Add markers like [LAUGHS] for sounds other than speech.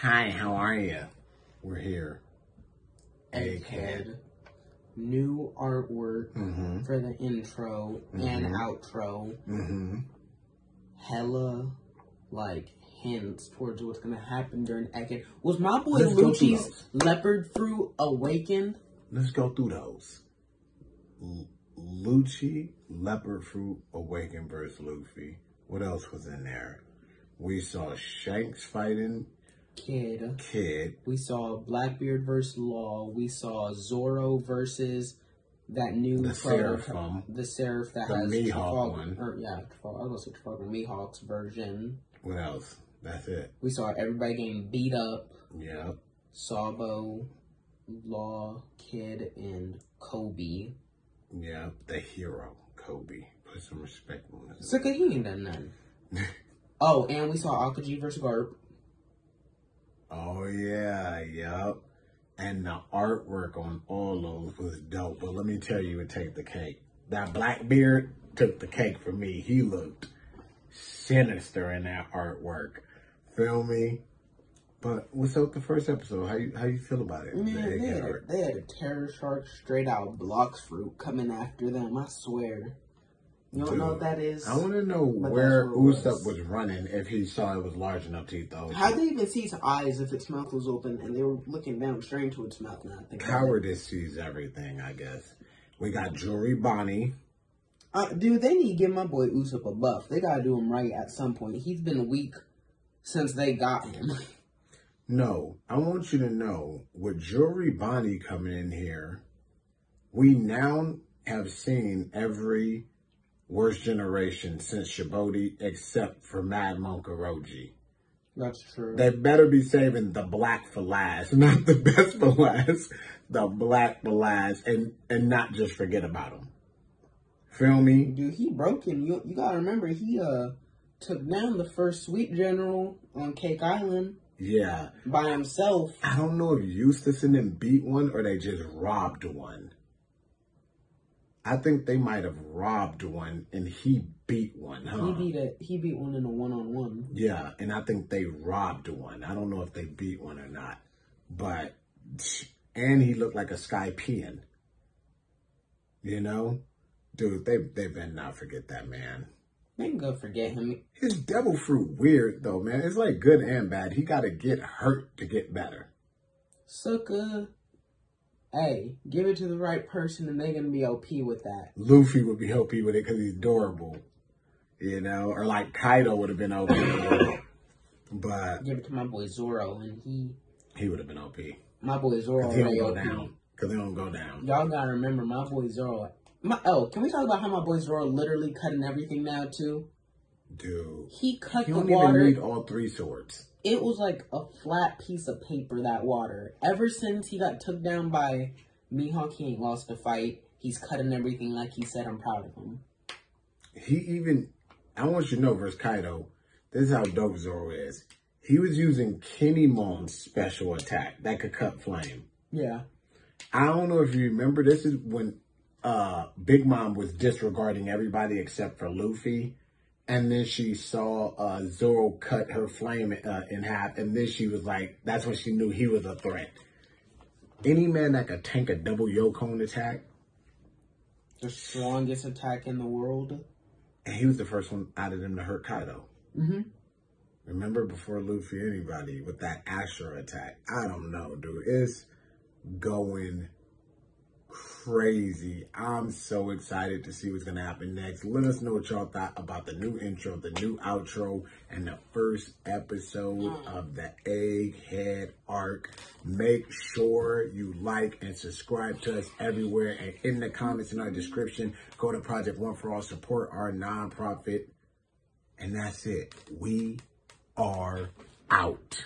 Hi, how are you? We're here. Egghead. New artwork Mm-hmm. for the intro and outro. Mm-hmm. Hella like hints towards what's gonna happen during Egghead. Was my boy Let's Lucci's leopard fruit awakened? Let's go through those. L- Lucci, Leopard Fruit, Awaken versus Luffy. What else was in there? We saw Shanks fighting Kid. Kid. We saw Blackbeard versus Law. We saw Zoro versus that new The Seraphim. The Seraph that The has Mihawk Trafalgar- one. Or, yeah, Trafalgar, I was gonna say Trafalgar Mihawk's version. What else? That's it. We saw everybody getting beat up. Yeah. Sabo, Law, Kid, and Koby. Yeah, The hero, Koby. Put some respect on his Suka, he ain't done nothing. [LAUGHS] oh, and we saw Aokiji versus Garp. Oh yeah, yep. And the artwork on all those was dope. But let me tell you, it take the cake. That Blackbeard took the cake for me. He looked sinister in that artwork. Feel me? But what's up with the first episode? How you how you feel about it? Man, The they had, a, they had a terror shark straight out Blox Fruit coming after them. I swear. You don't know what that is? I want to know where Usopp was. was running if he saw it was large enough to eat those. How'd they even see its eyes if its mouth was open and they were looking down straight into its mouth? Now, I think about it. Cowardice sees everything, I guess. We got Jewelry Bonnie. Uh, dude, they need to give my boy Usopp a buff. They gotta do him right at some point. He's been weak since they got him. No, I want you to know with Jewelry Bonnie coming in here, we now have seen every worst generation since Sabaody except for Mad Monk Orochi. That's true. They better be saving the black for last, [LAUGHS] not the best for last, the black for last, and, and not just forget about them. Feel me? Dude, he broke him. You you gotta remember he uh took down the first sweet general on Cake Island Yeah. by himself. I don't know if Eustass and them beat one or they just robbed one. I think they might have robbed one and he beat one, huh? He beat a he beat one in a one on one. yeah, and I think they robbed one. I don't know if they beat one or not. But and he looked like a Skypiean. You know? Dude, they they better not forget that man. They can go forget him. His devil fruit weird though, man. It's like good and bad. He gotta get hurt to get better. Sucker. Hey, give it to the right person and they're gonna be OP with that. Luffy would be happy with it because he's adorable, you know, or like Kaido would have been OP, but Give it to my boy Zoro and he he would have been OP. my boy Zoro he don't go OP. down. Cause they don't go down. Y'all gotta remember my boy Zoro. My, oh, can we talk about how my boy Zoro literally cutting everything now too? Dude, He cut you the don't water. even need all three swords. It was like a flat piece of paper, that water. Ever since he got took down by Mihawk, he ain't lost a fight. He's cutting everything like he said. I'm proud of him. He even, I want you to know, versus Kaido, this is how dope Zoro is. He was using Kin'emon's special attack that could cut flame. Yeah. I don't know if you remember, this is when uh, Big Mom was disregarding everybody except for Luffy. And then she saw uh, Zoro cut her flame uh, in half. And then she was like, that's when she knew he was a threat. Any man that could tank a double Yonko attack, The strongest attack in the world. and he was the first one out of them to hurt Kaido. Mm-hmm. Remember before Luffy, anybody with that Asura attack? I don't know, dude. It's going crazy. I'm so excited to see what's going to happen next. Let us know what y'all thought about the new intro, the new outro, and the first episode mm. of the Egghead arc. Make sure you like and subscribe to us everywhere. And in the comments in our description, go to Project One for All, support our nonprofit. And that's it. We are out.